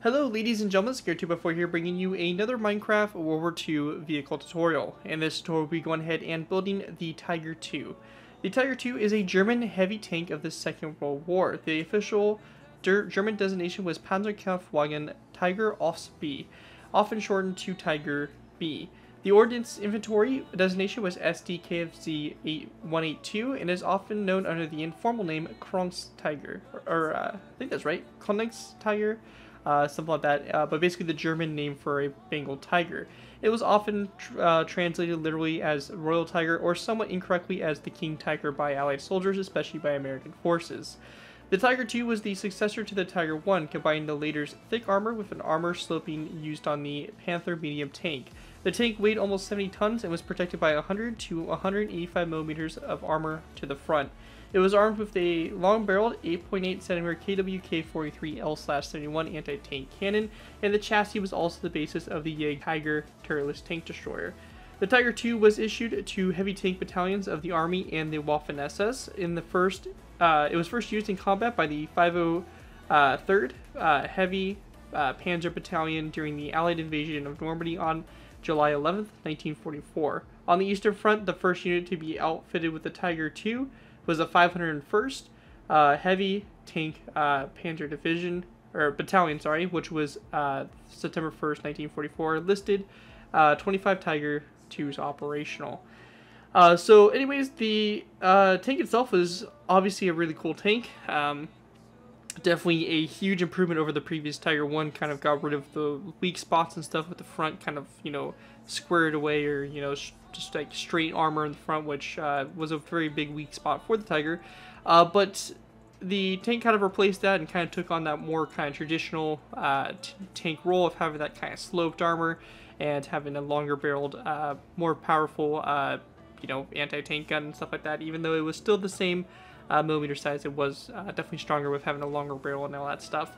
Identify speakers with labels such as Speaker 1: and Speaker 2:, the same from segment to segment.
Speaker 1: Hello ladies and gentlemen, Garrett2by4 here bringing you another Minecraft World War II vehicle tutorial. In this tutorial be going ahead and building the Tiger II. The Tiger II is a German heavy tank of the Second World War. The official German designation was Panzerkampfwagen Tiger Ausf. B, often shortened to Tiger B. The Ordnance Inventory designation was SDKFZ 8182 and is often known under the informal name Kronx Tiger, or, or uh, I think that's right, Kronx Tiger uh, something like that, uh, but basically the German name for a Bengal tiger. It was often tr uh, translated literally as Royal Tiger or somewhat incorrectly as the King Tiger by Allied soldiers, especially by American forces. The Tiger II was the successor to the Tiger I, combining the later's thick armor with an armor sloping used on the Panther medium tank. The tank weighed almost 70 tons and was protected by 100 to 185 millimeters of armor to the front. It was armed with a long-barreled 8.8cm KWK-43 L-71 anti-tank cannon, and the chassis was also the basis of the Jagdtiger turretless tank destroyer. The Tiger II was issued to heavy tank battalions of the Army and the Waffen-SS. In the first, uh, it was first used in combat by the 503rd uh, uh, Heavy uh, Panzer Battalion during the Allied invasion of Normandy on July 11, 1944. On the Eastern Front, the first unit to be outfitted with the Tiger II was the 501st uh, Heavy Tank uh, Panzer Division, or Battalion, sorry, which was uh, September 1st, 1944, listed uh, 25 Tiger IIs operational. Uh, so anyways, the uh, tank itself is obviously a really cool tank. Um, definitely a huge improvement over the previous Tiger 1, kind of got rid of the weak spots and stuff with the front kind of, you know, squared away or, you know, just like straight armor in the front, which uh, was a very big weak spot for the Tiger. Uh, but the tank kind of replaced that and kind of took on that more kind of traditional uh, tank role of having that kind of sloped armor and having a longer barreled, uh, more powerful, uh, you know, anti-tank gun and stuff like that. Even though it was still the same uh, millimeter size, it was definitely stronger with having a longer barrel and all that stuff.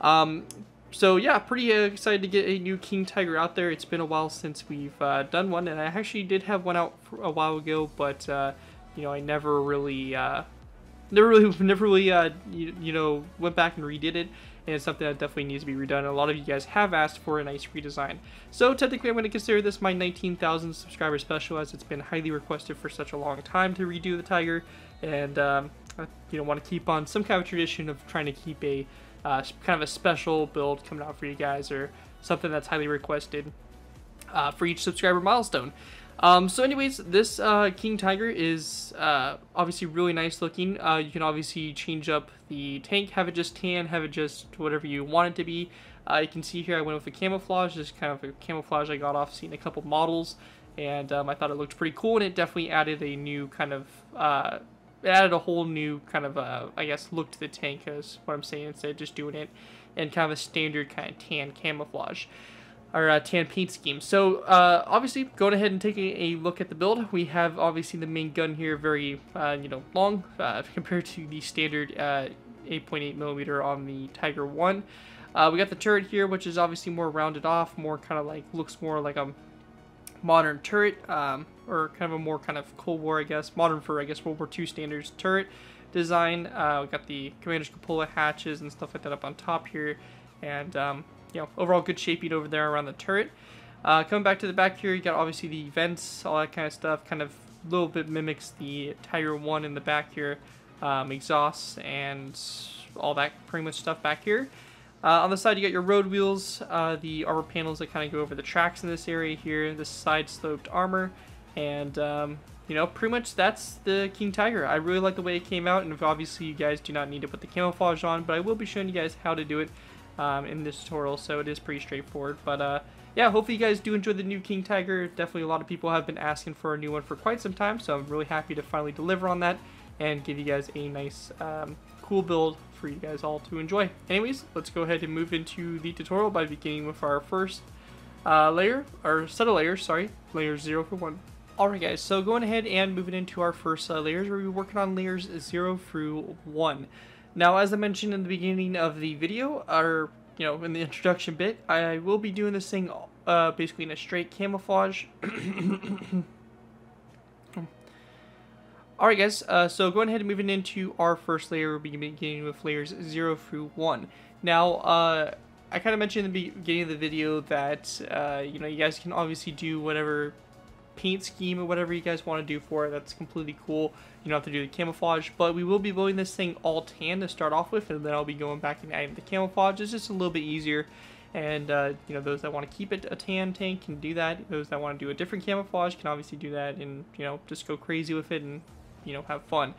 Speaker 1: Um, so yeah, pretty uh, excited to get a new King Tiger out there. It's been a while since we've uh, done one, and I actually did have one out a while ago, but uh, you know I never really, uh, never really, never really, uh, you, you, know, went back and redid it. And it's something that definitely needs to be redone. A lot of you guys have asked for a nice redesign. So technically, I'm going to consider this my 19,000 subscriber special, as it's been highly requested for such a long time to redo the Tiger, and um, I, you know, want to keep on some kind of tradition of trying to keep a uh, kind of a special build coming out for you guys or something that's highly requested uh, for each subscriber milestone. Um, so anyways, this uh, King Tiger is uh, obviously really nice looking. Uh, you can obviously change up the tank, have it just tan, have it just whatever you want it to be. Uh, you can see here I went with a camouflage, just kind of a camouflage I got off seeing a couple models. And um, I thought it looked pretty cool and it definitely added a new kind of uh, it added a whole new kind of, uh, I guess, look to the tank is what I'm saying, instead of just doing it in kind of a standard kind of tan camouflage or uh, tan paint scheme. So uh, obviously going ahead and taking a look at the build, we have obviously the main gun here very, uh, you know, long uh, compared to the standard 8.8 uh, millimeter on the Tiger 1. Uh, we got the turret here, which is obviously more rounded off, more kind of like, looks more like a modern turret, um, or kind of a more kind of Cold War, I guess, modern for, I guess, World War II standards turret design. Uh, we got the Commander's Cupola hatches and stuff like that up on top here, and, um, you know, overall good shaping over there around the turret. Uh, coming back to the back here, you got obviously the vents, all that kind of stuff, kind of a little bit mimics the Tiger 1 in the back here, um, exhausts and all that pretty much stuff back here. Uh, on the side, you got your road wheels, uh, the armor panels that kind of go over the tracks in this area here, the side sloped armor, and, um, you know, pretty much that's the King Tiger. I really like the way it came out, and obviously you guys do not need to put the camouflage on, but I will be showing you guys how to do it um, in this tutorial, so it is pretty straightforward. But, uh, yeah, hopefully you guys do enjoy the new King Tiger. Definitely a lot of people have been asking for a new one for quite some time, so I'm really happy to finally deliver on that and give you guys a nice, um, cool build for you guys all to enjoy. Anyways, let's go ahead and move into the tutorial by beginning with our first uh, layer, or set of layers, sorry, layer 0 for 1. Alright guys, so going ahead and moving into our first uh, layers, we're working on layers 0 through 1. Now, as I mentioned in the beginning of the video, or, you know, in the introduction bit, I will be doing this thing uh, basically in a straight camouflage. Alright guys, uh, so going ahead and moving into our first layer, we'll be beginning with layers 0 through 1. Now, uh, I kind of mentioned in the beginning of the video that, uh, you know, you guys can obviously do whatever paint scheme or whatever you guys want to do for it. That's completely cool. You don't have to do the camouflage, but we will be building this thing all tan to start off with, and then I'll be going back and adding the camouflage. It's just a little bit easier, and, uh, you know, those that want to keep it a tan tank can do that. Those that want to do a different camouflage can obviously do that and, you know, just go crazy with it and, you know, have fun.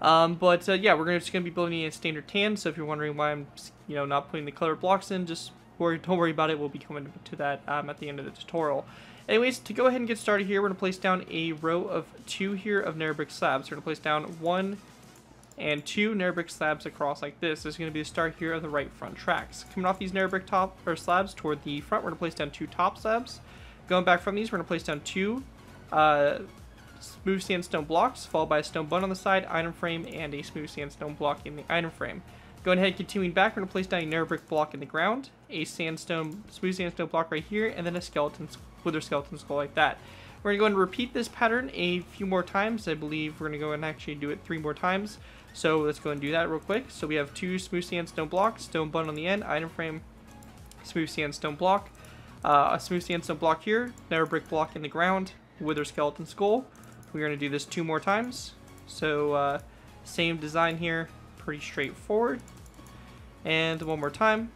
Speaker 1: Um, but uh, yeah, we're gonna, just going to be building a standard tan, so if you're wondering why I'm, you know, not putting the color blocks in, just worry, don't worry about it. We'll be coming to that um, at the end of the tutorial. Anyways, to go ahead and get started here, we're going to place down a row of two here of nether brick slabs. We're going to place down one and two nether brick slabs across like this. This is going to be the start here of the right front tracks. Coming off these nether brick top or slabs toward the front, we're going to place down two top slabs. Going back from these, we're going to place down two uh, smooth sandstone blocks, followed by a stone bun on the side, item frame, and a smooth sandstone block in the item frame. Going ahead, continuing back, we're going to place down a nether brick block in the ground, a sandstone, smooth sandstone block right here, and then a skeleton, wither skeleton skull like that. We're going to go and repeat this pattern a few more times. I believe we're going to go and actually do it three more times. So let's go and do that real quick. So we have two smooth sandstone blocks, stone bun on the end, item frame, smooth sandstone block, uh, a smooth sandstone block here, nether brick block in the ground, wither skeleton skull. We're going to do this two more times. So uh, same design here, pretty straightforward. And one more time,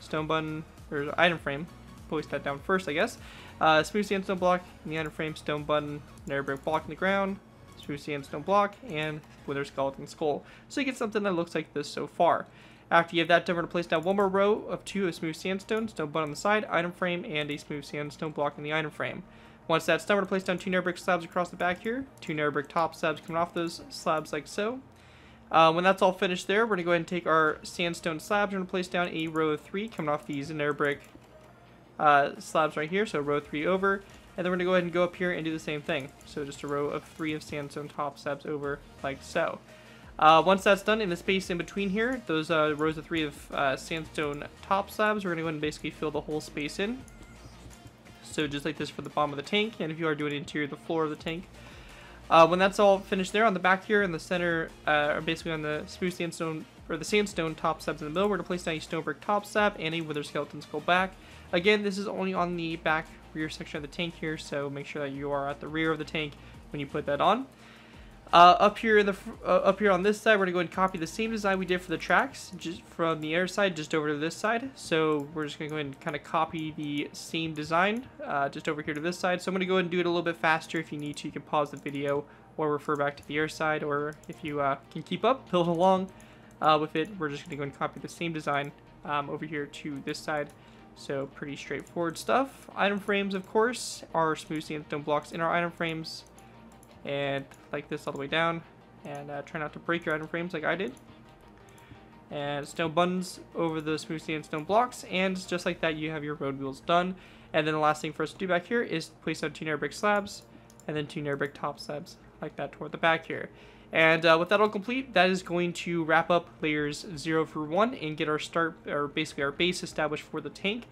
Speaker 1: stone button, or item frame, place that down first, I guess. Uh, smooth sandstone block in the item frame, stone button, nether brick block in the ground, smooth sandstone block, and wither skeleton skull. So you get something that looks like this so far. After you have that done, we're going to place down one more row of two of smooth sandstone, stone button on the side, item frame, and a smooth sandstone block in the item frame. Once that's done, we're going to place down two nether brick slabs across the back here, two nether brick top slabs coming off those slabs like so. Uh, when that's all finished there, we're going to go ahead and take our sandstone slabs. We're going to place down a row of three coming off these nether brick uh, slabs right here. So row three over. And then we're going to go ahead and go up here and do the same thing. So just a row of three of sandstone top slabs over like so. Uh, once that's done, in the space in between here, those uh, rows of three of uh, sandstone top slabs, we're going to go ahead and basically fill the whole space in. So just like this for the bottom of the tank. And if you are doing interior, the floor of the tank. Uh, when that's all finished there, on the back here in the center, uh, or basically on the smooth sandstone, or the sandstone top slabs in the middle, we're going to place down a stone brick top slab and a wither skeleton skull back. Again, this is only on the back rear section of the tank here, so make sure that you are at the rear of the tank when you put that on. Uh, up here in the uh, up here on this side, we're gonna go and copy the same design we did for the tracks, just from the air side, just over to this side. So we're just gonna go ahead and kind of copy the same design, uh, just over here to this side. So I'm gonna go ahead and do it a little bit faster. If you need to, you can pause the video or refer back to the air side, or if you uh, can keep up, build along uh, with it. We're just gonna go and copy the same design um, over here to this side. So pretty straightforward stuff. Item frames, of course, are smooth sandstone blocks in our item frames and like this all the way down and uh, try not to break your item frames like I did. And stone buttons over the smooth sandstone blocks and just like that you have your road wheels done. And then the last thing for us to do back here is place down two nether brick slabs and then two nether brick top slabs like that toward the back here. And uh, with that all complete that is going to wrap up layers 0 through 1 and get our start or basically our base established for the tank.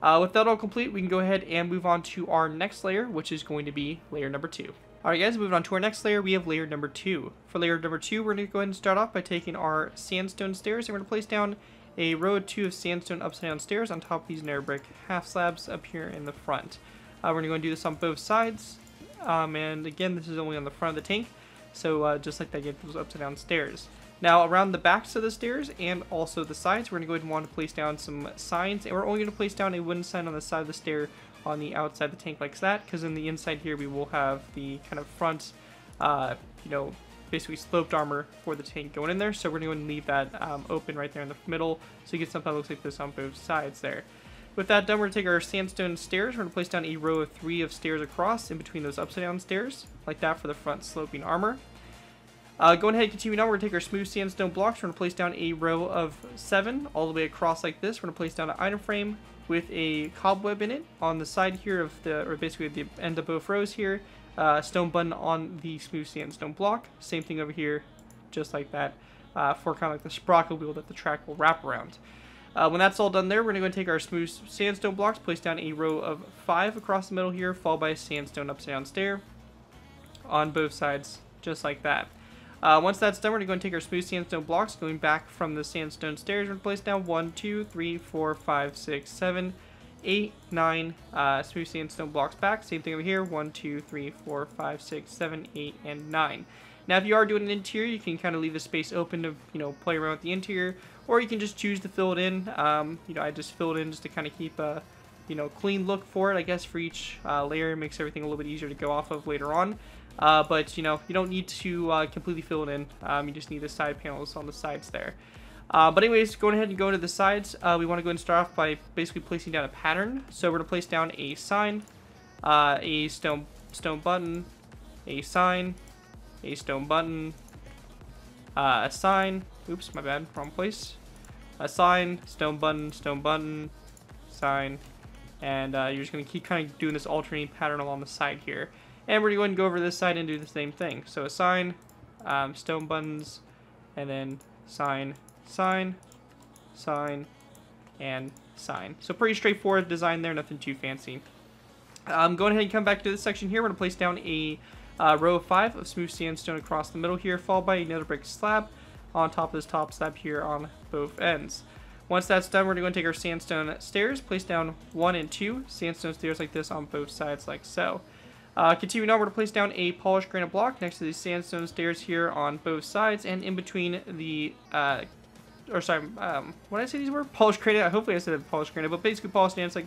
Speaker 1: Uh, with that all complete we can go ahead and move on to our next layer which is going to be layer number 2 Alright guys, moving on to our next layer, we have layer number 2. For layer number 2, we're going to go ahead and start off by taking our sandstone stairs, and we're going to place down a row of two of sandstone upside down stairs on top of these nether brick half slabs up here in the front. Uh, we're going to go and do this on both sides, um, and again, this is only on the front of the tank, so uh, just like that, get those upside down stairs. Now, around the backs of the stairs and also the sides, we're going to go ahead and want to place down some signs, and we're only going to place down a wooden sign on the side of the stair on the outside the tank like that, because in the inside here we will have the kind of front, uh, you know, basically sloped armor for the tank going in there. So we're going to leave that um, open right there in the middle, so you get something that looks like this on both sides there. With that done, we're going to take our sandstone stairs. We're going to place down a row of three of stairs across in between those upside down stairs, like that for the front sloping armor. Uh, going ahead and continuing on, we're going to take our smooth sandstone blocks. We're going to place down a row of seven all the way across like this. We're going to place down an item frame with a cobweb in it on the side here of the, or basically the end of both rows here. Uh, stone button on the smooth sandstone block. Same thing over here, just like that, uh, for kind of like the sprocket wheel that the track will wrap around. Uh, when that's all done there, we're going to go and take our smooth sandstone blocks, place down a row of five across the middle here, followed by a sandstone upside down stair on both sides, just like that. Uh, once that's done, we're going to go and take our smooth sandstone blocks, going back from the sandstone stairs. We're going to place down 1, 2, 3, 4, 5, 6, 7, 8, 9 uh, smooth sandstone blocks back. Same thing over here, 1, 2, 3, 4, 5, 6, 7, 8, and 9. Now, if you are doing an interior, you can kind of leave the space open to, you know, play around with the interior, or you can just choose to fill it in. Um, you know, I just filled in just to kind of keep a, you know, clean look for it, I guess, for each uh, layer. It makes everything a little bit easier to go off of later on. Uh, but, you know, you don't need to uh, completely fill it in. Um, you just need the side panels on the sides there. Uh, but anyways, going ahead and going to the sides, uh, we want to go and start off by basically placing down a pattern. So we're going to place down a sign, uh, a stone, stone button, a sign, a stone button, uh, a sign, oops, my bad, wrong place, a sign, stone button, stone button, sign, and you're just going to keep kind of doing this alternating pattern along the side here. And we're going to go over this side and do the same thing. So a sign, um, stone buttons, and then sign, sign, sign, and sign. So pretty straightforward design there, nothing too fancy. Um, going ahead and come back to this section here. We're going to place down a uh, row of five of smooth sandstone across the middle here, followed by another brick slab on top of this top slab here on both ends. Once that's done, we're going to take our sandstone stairs, place down one and two sandstone stairs like this on both sides like so. Uh, continuing on, we're going to place down a polished granite block next to the sandstone stairs here on both sides and in between the, uh, or sorry, um, what did I say these were? Polished granite, hopefully I said polished granite, but basically polished granite, like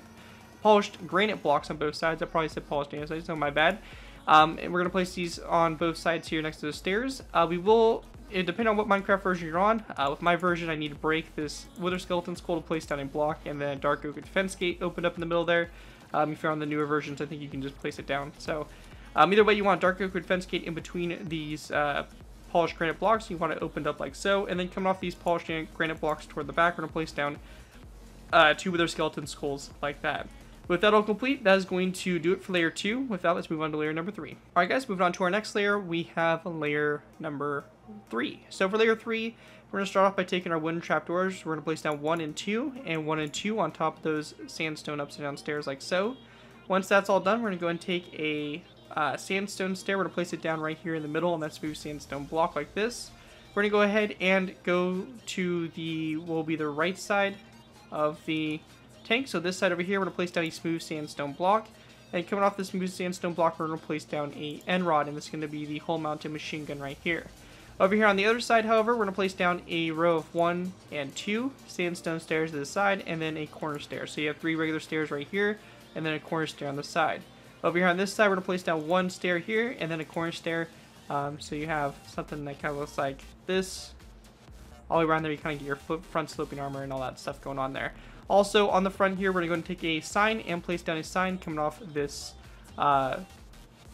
Speaker 1: polished granite blocks on both sides. I probably said polished granite, so my bad. Um, and we're going to place these on both sides here next to the stairs. Uh, we will, it depending on what Minecraft version you're on, uh, with my version I need to break this Wither Skeleton Skull to place down a block and then a Dark Oak Defense Gate opened up in the middle there. Um, if you're on the newer versions, I think you can just place it down. So um, either way, you want Dark Oak wood fence Gate in between these uh, polished granite blocks. You want it opened up like so. And then coming off these polished granite blocks toward the back, we're to place down uh, two Wither Skeleton Skulls like that. With that all complete, that is going to do it for layer 2. With that, let's move on to layer number 3. Alright guys, moving on to our next layer, we have layer number 3. So for layer 3, we're going to start off by taking our wooden trapdoors. We're going to place down 1 and 2, and 1 and 2 on top of those sandstone upside down stairs like so. Once that's all done, we're going to go and take a uh, sandstone stair. We're going to place it down right here in the middle on that smooth sandstone block like this. We're going to go ahead and go to the, will be the right side of the tank. So this side over here, we're going to place down a smooth sandstone block. And coming off this smooth sandstone block, we're going to place down a end rod, and this is going to be the hull mounted machine gun right here. Over here on the other side, however, we're going to place down a row of one and two sandstone stairs to the side, and then a corner stair. So you have three regular stairs right here, and then a corner stair on the side. Over here on this side, we're going to place down one stair here, and then a corner stair. Um, so you have something that kind of looks like this. All the way around there, you kind of get your front sloping armor and all that stuff going on there. Also, on the front here, we're going to take a sign and place down a sign coming off this uh,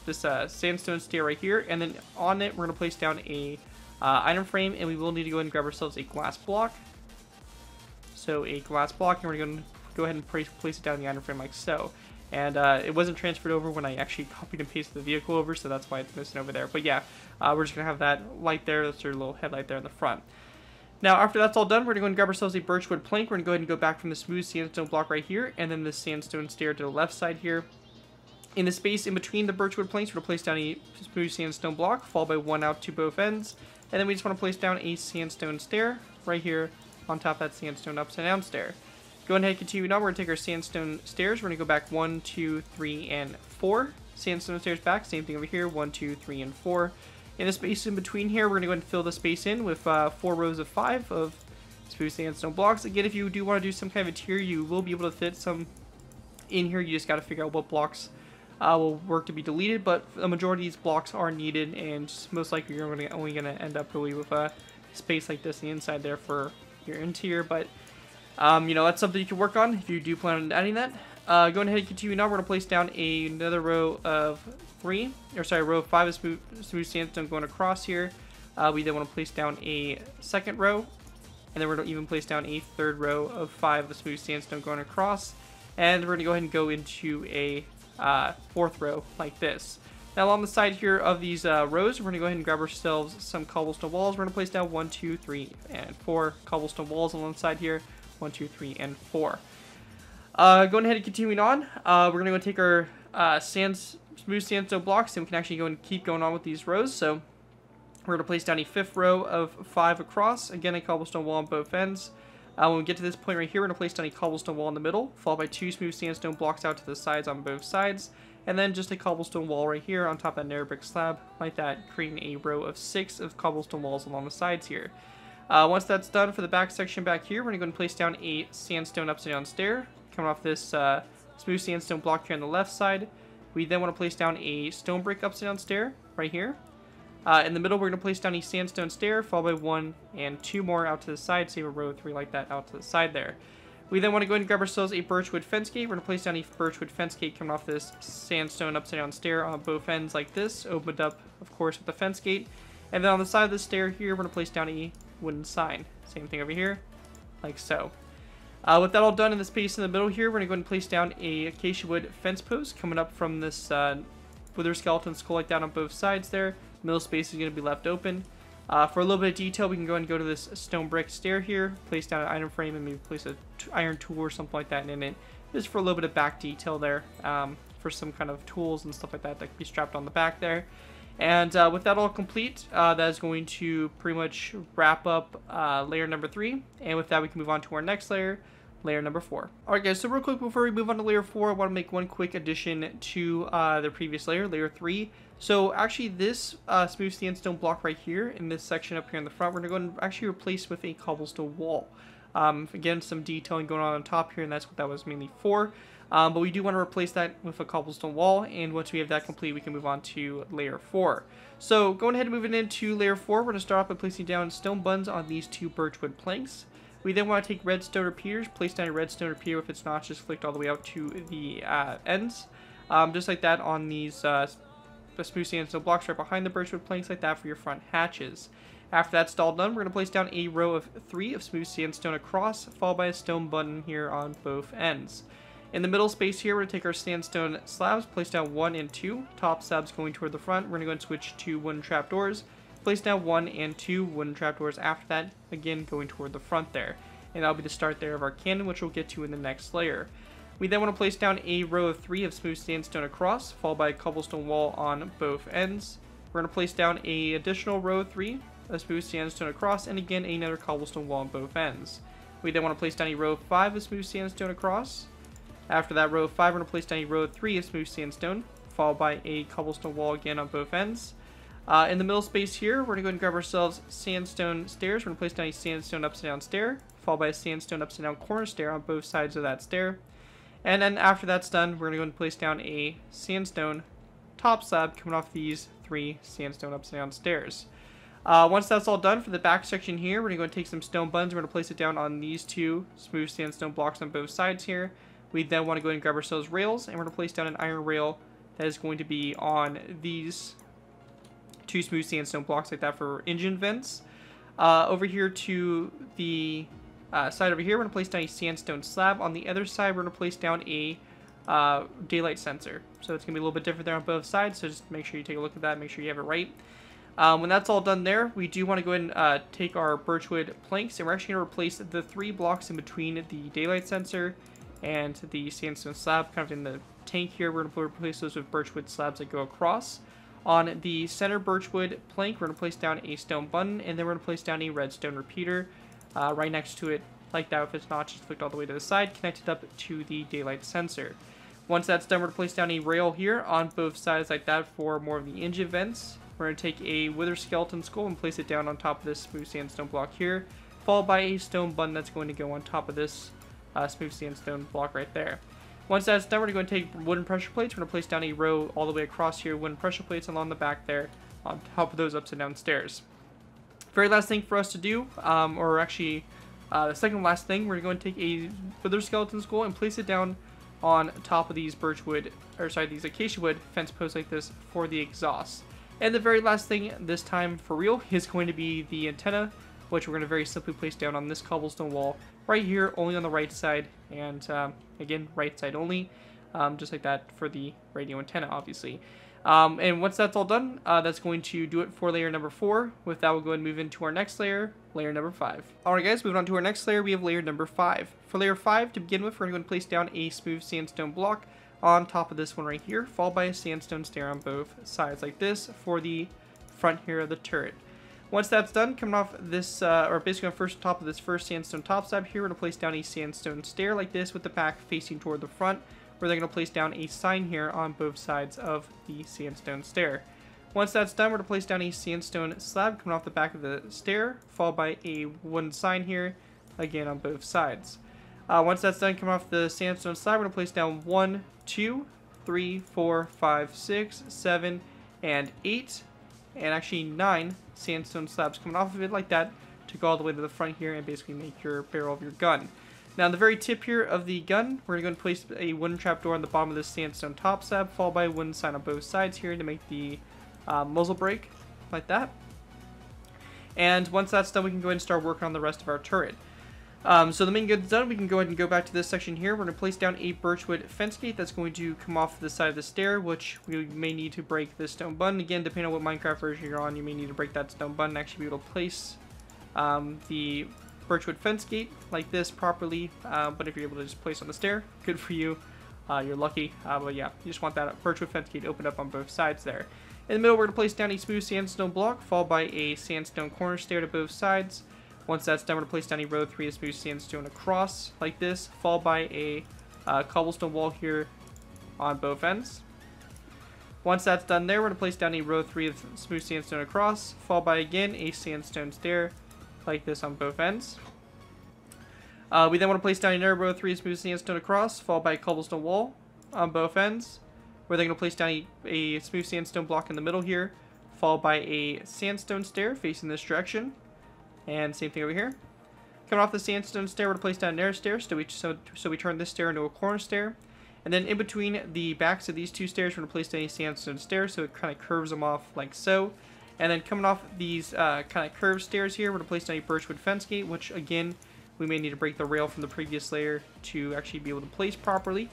Speaker 1: this uh, sandstone stair right here. And then on it, we're going to place down a uh, item frame, and we will need to go ahead and grab ourselves a glass block. So a glass block, and we're going to go ahead and place, it down the item frame like so. And uh, it wasn't transferred over when I actually copied and pasted the vehicle over, so that's why it's missing over there. But yeah, uh, we're just going to have that light there. That's our little headlight there in the front. Now, after that's all done, we're going to go and grab ourselves a birchwood plank. We're going to go ahead and go back from the smooth sandstone block right here, and then the sandstone stair to the left side here. In the space in between the birchwood planks, we're going to place down a smooth sandstone block, followed by one out to both ends. And then we just want to place down a sandstone stair right here on top of that sandstone upside down stair. Go ahead and continue now. We're going to take our sandstone stairs. We're going to go back one, two, three, and four. Sandstone stairs back. Same thing over here. One, two, three, and four. In the space in between here, we're going to go ahead and fill the space in with uh, four rows of five of smooth sandstone blocks. Again, if you do want to do some kind of a tier, you will be able to fit some in here. You just got to figure out what blocks uh, will work to be deleted, but the majority of these blocks are needed, and most likely you're gonna, only going to end up really with a space like this on the inside there for your interior, but um, you know, that's something you can work on if you do plan on adding that. Uh, going ahead and continue now, we're going to place down a, another row of three, or sorry, row of five of smooth, smooth sandstone going across here. Uh, we then want to place down a second row, and then we're going to even place down a third row of five of smooth sandstone going across. And we're going to go ahead and go into a uh, fourth row like this. Now along the side here of these uh, rows, we're going to go ahead and grab ourselves some cobblestone walls. We're going to place down one, two, three, and four cobblestone walls along the side here. One, two, three, and four. Uh, going ahead and continuing on, uh, we're going to go take our uh, sands, smooth sandstone blocks and we can actually go and keep going on with these rows. So We're going to place down a fifth row of five across. Again, a cobblestone wall on both ends. Uh, when we get to this point right here, we're going to place down a cobblestone wall in the middle, followed by two smooth sandstone blocks out to the sides on both sides, and then just a cobblestone wall right here on top of that nether brick slab, like that, creating a row of six of cobblestone walls along the sides here. Uh, once that's done for the back section back here, we're going to go and place down a sandstone upside down stair, coming off this uh, smooth sandstone block here on the left side. We then want to place down a stone brick upside down stair right here. Uh, in the middle, we're going to place down a sandstone stair, followed by one and two more out to the side, save a row of three like that out to the side there. We then want to go and grab ourselves a birchwood fence gate. We're going to place down a birchwood fence gate coming off this sandstone upside down stair on both ends like this, opened up, of course, with the fence gate. And then on the side of the stair here, we're going to place down a wooden sign. Same thing over here, like so. Uh, with that all done in the space in the middle here, we're going to go and place down a acacia wood fence post coming up from this uh, wither skeleton skull like that on both sides there. Middle space is going to be left open. Uh, for a little bit of detail, we can go and go to this stone brick stair here, place down an item frame, and maybe place a iron tool or something like that in it. Just for a little bit of back detail there, um, for some kind of tools and stuff like that that can be strapped on the back there. And uh, with that all complete, uh, that is going to pretty much wrap up uh, layer number three. And with that, we can move on to our next layer, layer number four. Alright guys, so real quick before we move on to layer four, I want to make one quick addition to uh, the previous layer, layer three. So actually this uh, smooth sandstone block right here, in this section up here in the front, we're going to go and actually replace with a cobblestone wall. Um, again, some detailing going on on top here, and that's what that was mainly for. Um, but we do want to replace that with a cobblestone wall, and once we have that complete, we can move on to layer 4. So going ahead and moving into layer 4, we're going to start off by placing down stone buns on these two birchwood planks. We then want to take redstone repeaters, place down a redstone repeater with its notches flicked all the way out to the uh, ends. Um, just like that on these uh, smooth sandstone blocks right behind the birchwood planks like that for your front hatches. After that's all done, we're going to place down a row of three of smooth sandstone across, followed by a stone button here on both ends. In the middle space here, we're going to take our sandstone slabs, place down one and two, top slabs going toward the front. We're going to go and switch to wooden trapdoors, Place down one and two wooden trapdoors after that, again going toward the front there. And that'll be the start there of our cannon, which we'll get to in the next layer. We then want to place down a row of three of smooth sandstone across, followed by a cobblestone wall on both ends. We're going to place down a additional row of three of smooth sandstone across, and again another cobblestone wall on both ends. We then want to place down a row of five of smooth sandstone across. After that row of five, we're going to place down a row of three of smooth sandstone, followed by a cobblestone wall again on both ends. Uh, in the middle space here, we're going to go and grab ourselves sandstone stairs. We're going to place down a sandstone upside down stair, followed by a sandstone upside down corner stair on both sides of that stair. And then after that's done, we're going to go and place down a sandstone top slab coming off these three sandstone upside down stairs. Uh, once that's all done for the back section here, we're going to go and take some stone buns. We're going to place it down on these two smooth sandstone blocks on both sides here. We then want to go and grab ourselves rails, and we're going to place down an iron rail that is going to be on these two smooth sandstone blocks like that for engine vents. Uh, over here to the uh, side over here, we're going to place down a sandstone slab. On the other side, we're going to place down a uh, daylight sensor. So it's going to be a little bit different there on both sides, so just make sure you take a look at that, make sure you have it right. Um, when that's all done there, we do want to go ahead and uh, take our birchwood planks, and we're actually going to replace the three blocks in between the daylight sensor and the sandstone slab, kind of in the tank here. We're going to replace those with birchwood slabs that go across. On the center birchwood plank, we're going to place down a stone button, and then we're going to place down a redstone repeater uh, right next to it, like that with its notches flicked all the way to the side, connected up to the daylight sensor. Once that's done, we're going to place down a rail here on both sides like that for more of the engine vents. We're going to take a wither skeleton skull and place it down on top of this smooth sandstone block here, followed by a stone button that's going to go on top of this uh, smooth sandstone block right there. Once that's done, we're going to take wooden pressure plates. We're going to place down a row all the way across here, wooden pressure plates along the back there, on top of those ups and down stairs. Very last thing for us to do, um, or actually uh, the second last thing, we're going to take a wither skeleton skull and place it down on top of these birchwood, or sorry, these acacia wood fence posts like this for the exhaust. And the very last thing this time for real is going to be the antenna, which we're going to very simply place down on this cobblestone wall right here, only on the right side, and um, again, right side only, um, just like that for the radio antenna, obviously. Um, and once that's all done, uh, that's going to do it for layer number 4. With that, we'll go and move into our next layer, layer number 5. Alright guys, moving on to our next layer, we have layer number 5. For layer 5, to begin with, we're going to place down a smooth sandstone block on top of this one right here, followed by a sandstone stair on both sides like this for the front here of the turret. Once that's done, coming off this, uh, or basically on first top of this first sandstone top slab here, we're going to place down a sandstone stair like this with the back facing toward the front, where they're going to place down a sign here on both sides of the sandstone stair. Once that's done, we're going to place down a sandstone slab coming off the back of the stair, followed by a wooden sign here, again on both sides. Uh, once that's done, coming off the sandstone slab, we're going to place down one, two, three, four, five, six, seven, and 8, and actually 9 sandstone slabs coming off of it like that to go all the way to the front here and basically make your barrel of your gun. Now, the very tip here of the gun, we're going to place a wooden trapdoor on the bottom of this sandstone top slab, followed by a wooden sign on both sides here to make the uh, muzzle brake, like that. And once that's done, we can go ahead and start working on the rest of our turret. Um, so the main goods done, we can go ahead and go back to this section here. We're going to place down a birchwood fence gate that's going to come off the side of the stair, which we may need to break this stone button. Again, depending on what Minecraft version you're on, you may need to break that stone button actually be able to place um, the birchwood fence gate like this properly. Uh, but if you're able to just place on the stair, good for you. Uh, you're lucky. Uh, but yeah, you just want that birchwood fence gate opened up on both sides there. In the middle, we're going to place down a smooth sandstone block, followed by a sandstone corner stair to both sides. Once that's done, we're going to place down a row 3 of smooth sandstone across, like this, followed by a uh, cobblestone wall here on both ends. Once that's done there, we're going to place down a row 3 of smooth sandstone across, followed by, again, a sandstone stair, like this on both ends. Uh, we then want to place down another row 3 of smooth sandstone across, followed by a cobblestone wall on both ends. Where they're going to place down a, a smooth sandstone block in the middle here, followed by a sandstone stair facing this direction. And same thing over here. Coming off the sandstone stair, we're to place down another stair, so we, so, so we turn this stair into a corner stair. And then in between the backs of these two stairs, we're going to place down a sandstone stair, so it kind of curves them off like so. And then coming off these uh, kind of curved stairs here, we're going to place down a birchwood fence gate, which again, we may need to break the rail from the previous layer to actually be able to place properly.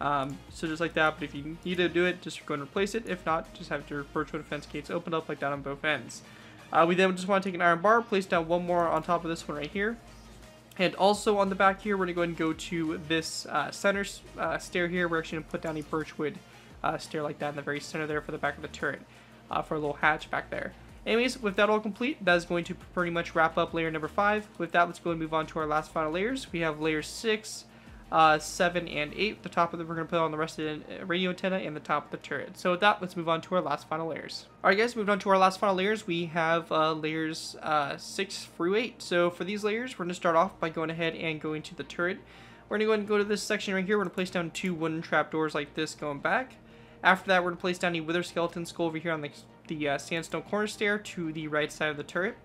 Speaker 1: Um, so just like that, but if you need to do it, just go and replace it. If not, just have your birchwood fence gates opened up like that on both ends. Uh, we then just want to take an iron bar, place down one more on top of this one right here. And also on the back here, we're going to go and go to this uh, center uh, stair here. We're actually going to put down a birchwood uh, stair like that in the very center there for the back of the turret uh, for a little hatch back there. Anyways, with that all complete, that is going to pretty much wrap up layer number 5. With that, let's go and move on to our last final layers. We have layer 6, uh, 7, and 8. The top of them we're going to put on the rest of the radio antenna and the top of the turret. So with that, let's move on to our last final layers. Alright guys, moved on to our last final layers. We have uh, layers uh, 6 through 8. So for these layers, we're going to start off by going ahead and going to the turret. We're going to go ahead and go to this section right here. We're going to place down two wooden trapdoors like this going back. After that, we're going to place down a wither skeleton skull over here on the, the uh, sandstone corner stair to the right side of the turret.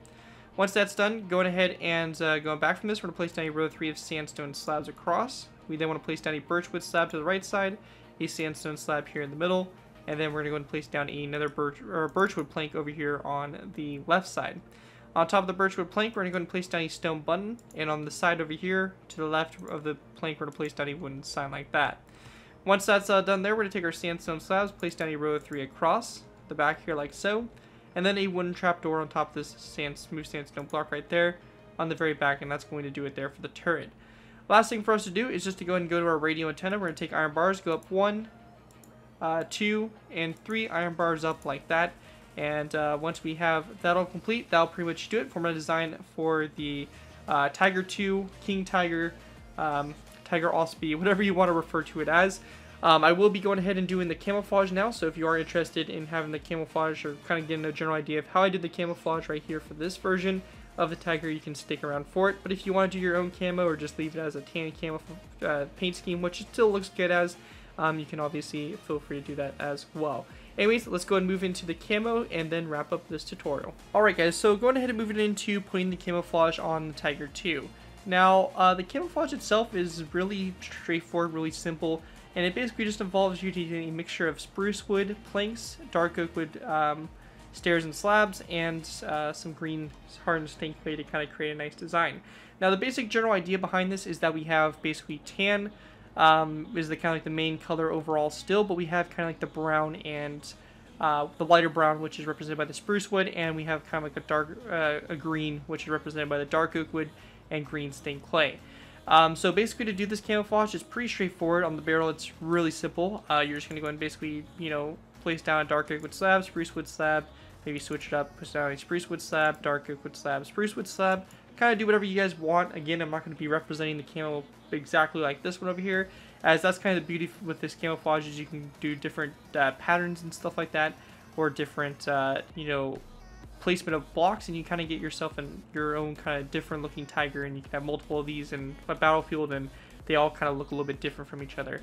Speaker 1: Once that's done, going ahead and uh, going back from this, we're going to place down a row of 3 of sandstone slabs across. We then want to place down a birchwood slab to the right side, a sandstone slab here in the middle, and then we're going to go and place down another birch or birchwood plank over here on the left side. On top of the birchwood plank, we're going to go and place down a stone button, and on the side over here, to the left of the plank, we're going to place down a wooden sign like that. Once that's uh, done there, we're going to take our sandstone slabs, place down a row of three across the back here like so, and then a wooden trapdoor on top of this sand, smooth sandstone block right there on the very back, and that's going to do it there for the turret. Last thing for us to do is just to go ahead and go to our radio antenna. We're going to take iron bars, go up one, uh, two, and three iron bars up like that. And uh, once we have that all complete, that'll pretty much do it for my design for the uh, Tiger 2, King Tiger, um, Tiger Osby, whatever you want to refer to it as. Um, I will be going ahead and doing the camouflage now, so if you are interested in having the camouflage or kind of getting a general idea of how I did the camouflage right here for this version, of the tiger, you can stick around for it. But if you want to do your own camo or just leave it as a tan camo uh, paint scheme, which it still looks good as, um, you can obviously feel free to do that as well. Anyways, let's go and move into the camo and then wrap up this tutorial. Alright guys, so going ahead and moving into putting the camouflage on the Tiger 2. Now, uh, the camouflage itself is really straightforward, really simple, and it basically just involves you using a mixture of spruce wood, planks, dark oak wood, um, stairs and slabs, and uh, some green hardened stained clay to kind of create a nice design. Now the basic general idea behind this is that we have basically tan um, is the kind of like the main color overall still, but we have kind of like the brown and uh, the lighter brown, which is represented by the spruce wood, and we have kind of like a dark uh, a green, which is represented by the dark oak wood and green stained clay. Um, so basically to do this camouflage is pretty straightforward. On the barrel it's really simple. Uh, you're just going to go and basically, you know, place down a dark oak wood slab, spruce wood slab, maybe switch it up, put down a spruce wood slab, dark oak wood slab, spruce wood slab. Kind of do whatever you guys want. Again, I'm not going to be representing the camo exactly like this one over here, as that's kind of the beauty with this camouflage is you can do different uh, patterns and stuff like that, or different, uh, you know, placement of blocks, and you kind of get yourself in your own kind of different looking tiger, and you can have multiple of these in a battlefield, and they all kind of look a little bit different from each other.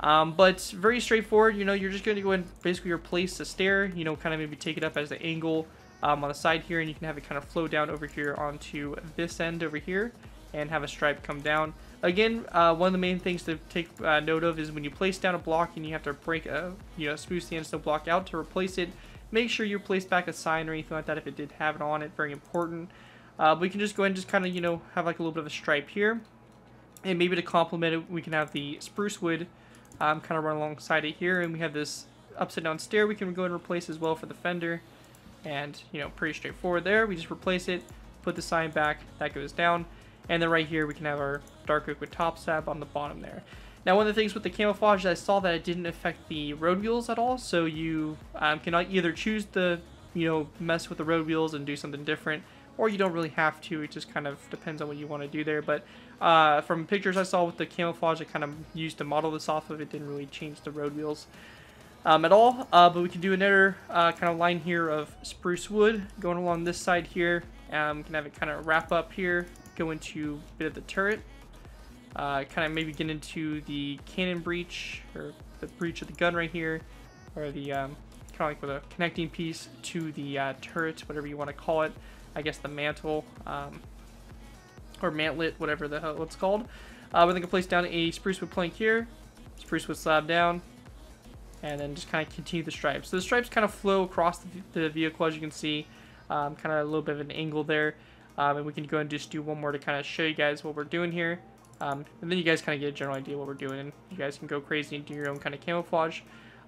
Speaker 1: Um, but very straightforward, you know, you're just going to go and basically replace the stair, you know, kind of maybe take it up as the angle um, on the side here, and you can have it kind of flow down over here onto this end over here, and have a stripe come down. Again, uh, one of the main things to take uh, note of is when you place down a block and you have to break a, you know, smooth sandstone block out to replace it, make sure you place back a sign or anything like that if it did have it on it, very important. Uh, we can just go ahead and just kind of, you know, have like a little bit of a stripe here. And maybe to complement it, we can have the spruce wood um, kind of run alongside it here. And we have this upside down stair we can go and replace as well for the fender. And, you know, pretty straightforward there. We just replace it, put the sign back, that goes down. And then right here we can have our dark oak with top sap on the bottom there. Now one of the things with the camouflage I saw that it didn't affect the road wheels at all. So you um, can either choose to, you know, mess with the road wheels and do something different or you don't really have to. It just kind of depends on what you want to do there. But uh, from pictures I saw with the camouflage, I kind of used to model this off of. It didn't really change the road wheels um, at all. Uh, but we can do another uh, kind of line here of spruce wood going along this side here. Um, can have it kind of wrap up here, go into a bit of the turret. Uh, kind of maybe get into the cannon breech or the breech of the gun right here, or the um, kind of like with a connecting piece to the uh, turret, whatever you want to call it. I guess the mantle, um, or mantlet, whatever the hell it's called. Uh, we're to place down a spruce wood plank here, spruce wood slab down, and then just kind of continue the stripes. So the stripes kind of flow across the, the vehicle, as you can see, um, kind of a little bit of an angle there. Um, and we can go and just do one more to kind of show you guys what we're doing here. Um, and then you guys kind of get a general idea what we're doing, you guys can go crazy and do your own kind of camouflage.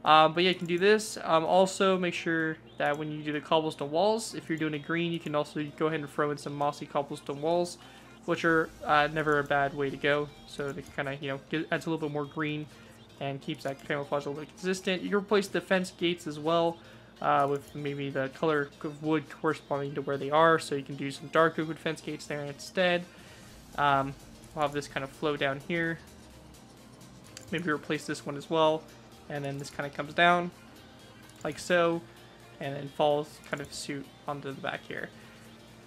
Speaker 1: Um, but yeah, you can do this. Um, also, make sure that when you do the cobblestone walls, if you're doing a green, you can also go ahead and throw in some mossy cobblestone walls, which are uh, never a bad way to go. So they kind of, you know, get, adds a little bit more green and keeps that camouflage a little bit consistent. You can replace the fence gates as well uh, with maybe the color of wood corresponding to where they are. So you can do some dark oak wood fence gates there instead. Um, we'll have this kind of flow down here. Maybe replace this one as well. And then this kind of comes down like so and then falls kind of suit onto the back here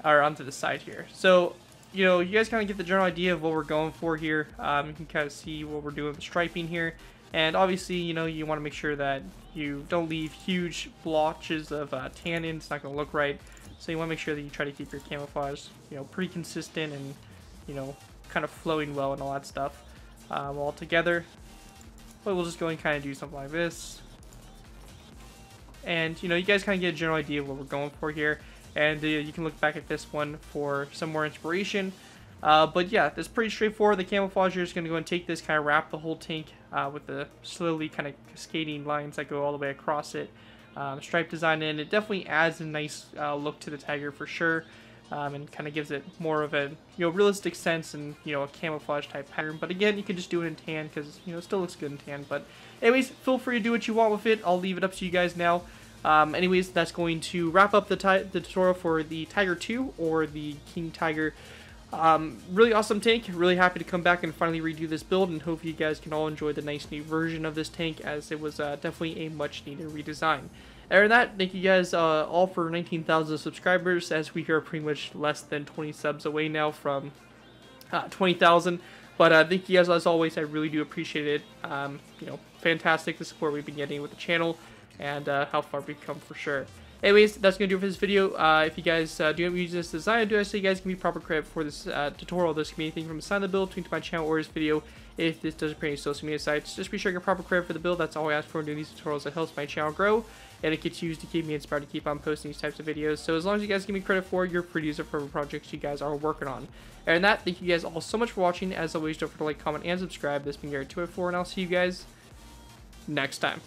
Speaker 1: or onto the side here. So you know you guys kind of get the general idea of what we're going for here. Um, you can kind of see what we're doing with striping here. And obviously you know you want to make sure that you don't leave huge blotches of uh, tannin. It's not going to look right. So you want to make sure that you try to keep your camouflage you know pretty consistent and you know kind of flowing well and all that stuff um, all together but we'll just go and kind of do something like this. And, you know, you guys kind of get a general idea of what we're going for here. And uh, you can look back at this one for some more inspiration. Uh, but yeah, it's pretty straightforward. The camouflage is going to go and take this, kind of wrap the whole tank uh, with the slowly kind of cascading lines that go all the way across it. Um, stripe design in. It definitely adds a nice uh, look to the Tiger for sure um, and kind of gives it more of a you know realistic sense and you know a camouflage type pattern. But again, you can just do it in tan because you know it still looks good in tan. But anyways, feel free to do what you want with it. I'll leave it up to you guys now. Um, anyways, that's going to wrap up the, the tutorial for the Tiger 2 or the King Tiger. Um, really awesome tank. Really happy to come back and finally redo this build and hope you guys can all enjoy the nice new version of this tank as it was uh, definitely a much needed redesign. Other than that, thank you guys uh, all for 19,000 subscribers, as we are pretty much less than 20 subs away now from uh, 20,000. But uh, thank you guys as always. I really do appreciate it. Um, you know, fantastic the support we've been getting with the channel and uh, how far we've come for sure. Anyways, that's going to do it for this video. Uh, if you guys uh, do use this design, do I say you guys give me proper credit for this uh, tutorial. This can be anything from the sign of the build tweet to my channel or this video. If this doesn't appear any social media sites, just be sure to get proper credit for the build. That's all I ask for in doing these tutorials. It helps my channel grow and it used to keep me inspired to keep on posting these types of videos. So as long as you guys give me credit for your producer for projects you guys are working on. And that, thank you guys all so much for watching. As always, don't forget to like, comment, and subscribe. This has been Garrett2by4, and I'll see you guys next time.